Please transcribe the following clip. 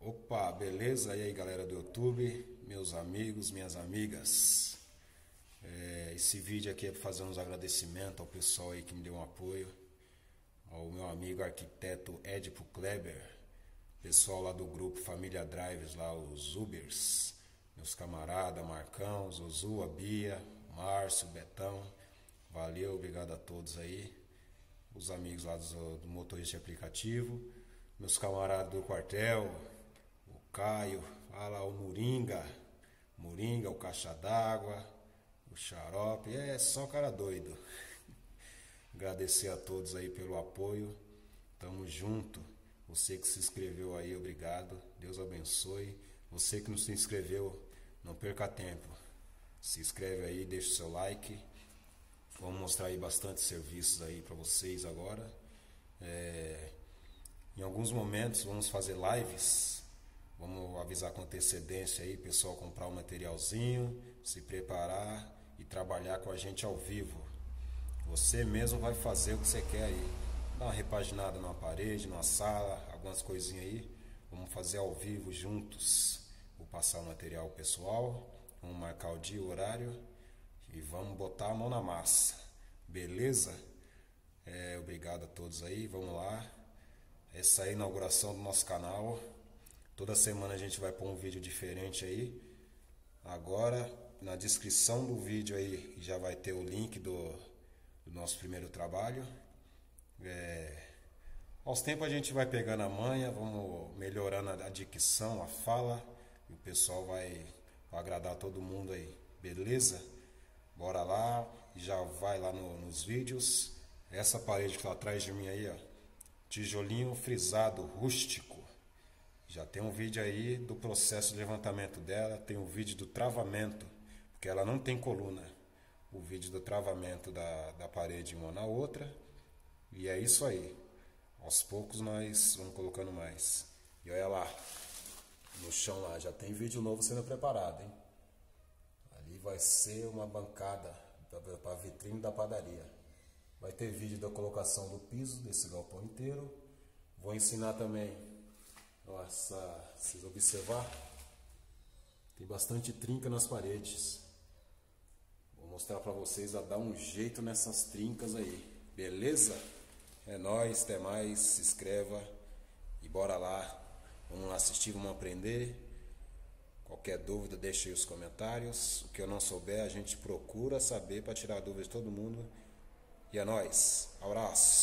Opa, beleza? E aí galera do YouTube, meus amigos, minhas amigas. É, esse vídeo aqui é para fazer uns agradecimentos ao pessoal aí que me deu um apoio. Ao meu amigo arquiteto Edipo Kleber, pessoal lá do grupo Família Drives, lá os Ubers, meus camaradas, Marcão, Zozu, a Bia, Márcio, Betão. Valeu, obrigado a todos aí. Os amigos lá do, do motorista de aplicativo, meus camaradas do quartel, o Caio, fala o Moringa, Moringa, o Caixa d'Água, o Xarope, é só cara doido. Agradecer a todos aí pelo apoio. Tamo junto. Você que se inscreveu aí, obrigado. Deus abençoe. Você que não se inscreveu, não perca tempo. Se inscreve aí, deixa o seu like. Vamos mostrar aí bastante serviços aí para vocês agora. É, em alguns momentos vamos fazer lives. Vamos avisar com antecedência aí, pessoal comprar o um materialzinho, se preparar e trabalhar com a gente ao vivo. Você mesmo vai fazer o que você quer aí. Dá uma repaginada numa parede, numa sala, algumas coisinhas aí. Vamos fazer ao vivo juntos. Vou passar o material pessoal, vamos marcar o dia, o horário e vamos botar a mão na massa. Beleza? É, obrigado a todos aí, vamos lá. Essa é a inauguração do nosso canal. Toda semana a gente vai pôr um vídeo diferente aí. Agora, na descrição do vídeo aí já vai ter o link do, do nosso primeiro trabalho. É, aos tempos a gente vai pegando a manha, vamos melhorando a dicção, a fala, e o pessoal vai, vai agradar todo mundo aí, beleza? Bora lá, já vai lá no, nos vídeos. Essa parede que está atrás de mim aí, ó, tijolinho frisado, rústico. Já tem um vídeo aí do processo de levantamento dela, tem um vídeo do travamento, porque ela não tem coluna o vídeo do travamento da, da parede uma na outra. E é isso aí. Aos poucos nós vamos colocando mais. E olha lá, no chão lá, já tem vídeo novo sendo preparado, hein? Ali vai ser uma bancada para a vitrine da padaria. Vai ter vídeo da colocação do piso desse galpão inteiro. Vou ensinar também, nossa, vocês observar, tem bastante trinca nas paredes mostrar para vocês a dar um jeito nessas trincas aí, beleza? É nóis, até mais, se inscreva e bora lá. Vamos lá assistir, vamos aprender. Qualquer dúvida, deixe aí os comentários. O que eu não souber, a gente procura saber para tirar dúvidas de todo mundo. E é nóis. Abraço.